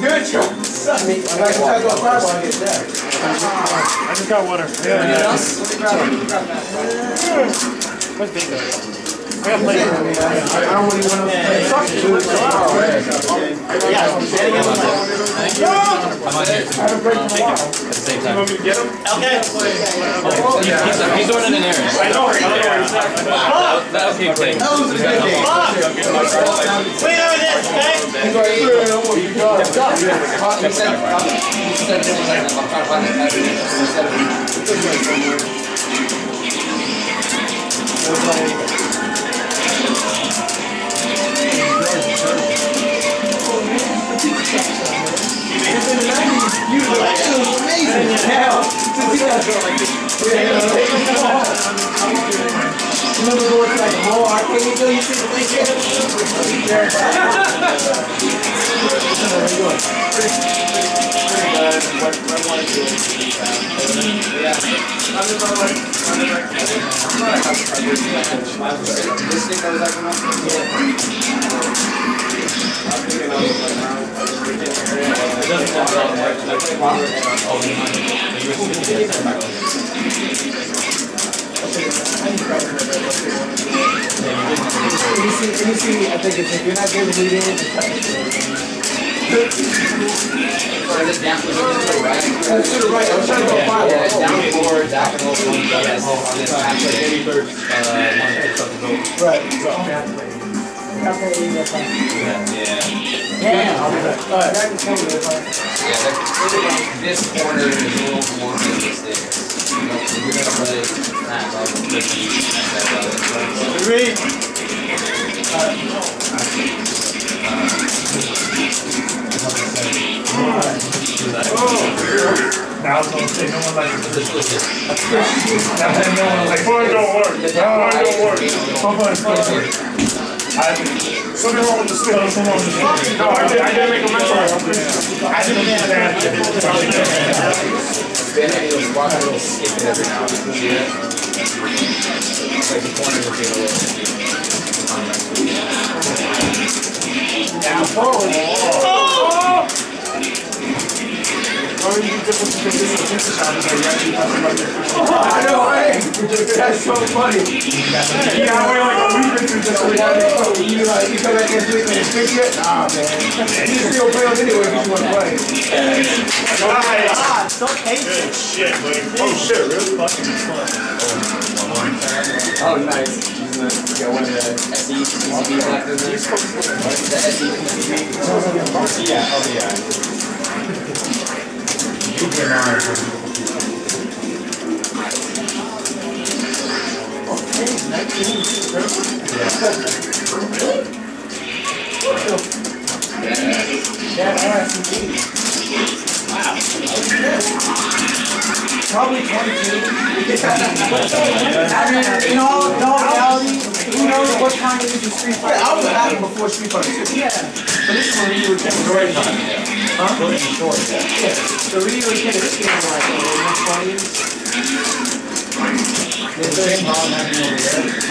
Good job. I just got water. Yeah. Anything else? Let me grab grab. Where's Bingo? I got plenty. I don't really want to play. Fuck it. Yeah, standing up. I'm here. I have a break tomorrow. At the same You time. want me to get him? Okay. He's, he's doing it in Aaron. I know. I know where he's at. That, that was good thing. That was a good game. Fuck! Wait over this, okay? He's like, yeah, I'm gonna be done. You said, you said, I'm trying to find that type of thing. Instead of- It was like- Because in the 90s, you yeah, Remember going to like mall arcade, you see the thing here? How you doing? Pretty, good. What, what I want to do is, yeah. I'm just I'm just like, I'm not like, I'm just like, this thing that was like, yeah. I'm thinking like, like, wow. Let me see, let me see, I think if you're not good to read it, just cut it. Uh, to the right, I was trying to go five. Yeah, down four, down four, one, yes. And then after any third, uh, one takes up the vote. Right. Okay, yeah. Yeah. All right. Yeah, this corner is a little more. You know, if you're gonna play that, I'll put you at that level. Three. Now gonna say no one likes it. Now no one likes it. Fun don't work. Fun don't work. Fun, fun. Something wrong with the. No, I did, I didn't make a mention. I didn't he'll a little every now? Like the a little. Oh! About your I? That's so funny. Yeah, I went like a week into this. You like, you come back next week and it's fixed yet? Nah, man. You still play on anyway if you want to play. Nice. Ah, so patient. Good shit, buddy. Oh shit, really? Fucking fun. Oh, nice. Got one of the SE PCBs left in there. The SE PCB. Yeah, oh yeah. Yeah, RSCD. Probably 22. I mean, in all, in all reality, who knows what time it is in Street Fighter? I was at before Street Fighter 6. Yeah. But this is when you were getting story time. Huh? Yeah. So really, we get this game like in the 20s. There's the same problem happening over there.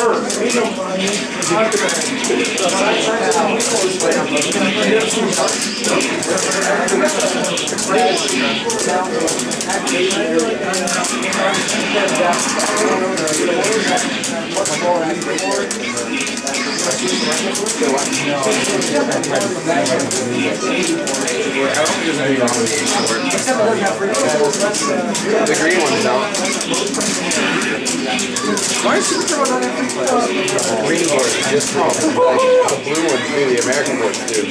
already America. America, ain't no The green one is out. Why is Superman on every The green board is just like, the blue one too, the American board too.